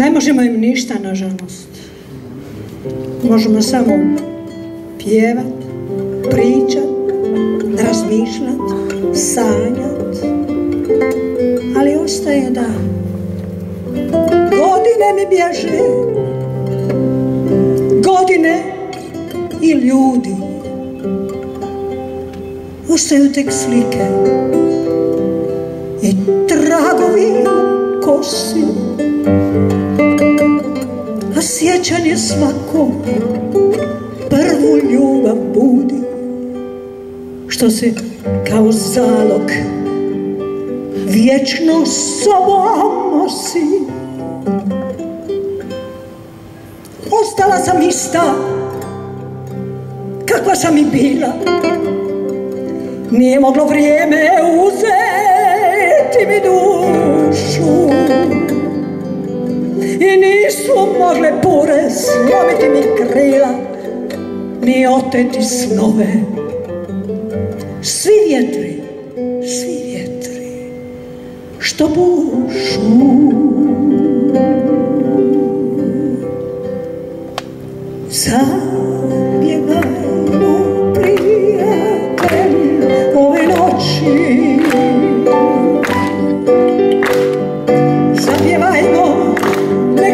Ne možemo im ništa, nažalost. Možemo samo pjevat, pričat, razmišljat, sanjat. Ali ostaje da godine mi bježe, godine i ljudi. Ostaju tek slike i tragovi kosi. Sjećanje svako prvu ljubav budi. Što se kao zalog vječno sobom nosi. Ostala sam ista, kakva sam i bila. Nije moglo vrijeme uzeti mi dušu I nisu mogle pure slomiti mi krila Ni oteti snove. Svi vjetri, svi vjetri Što bušu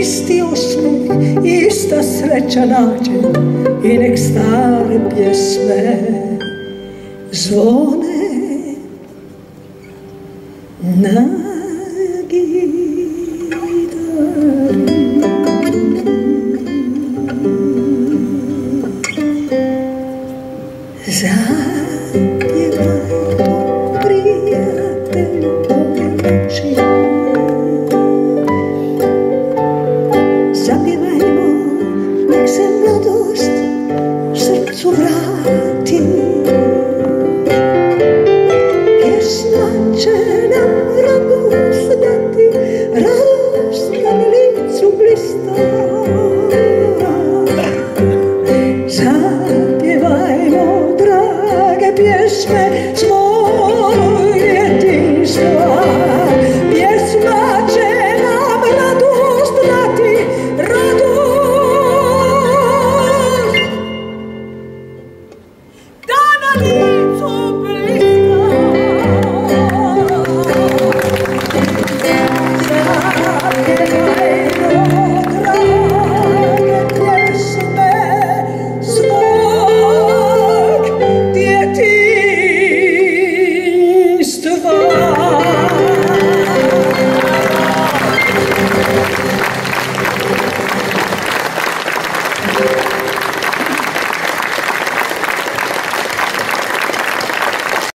Isti osmih, ista sreća nađe I nek stare pjesme zvone na Daddy!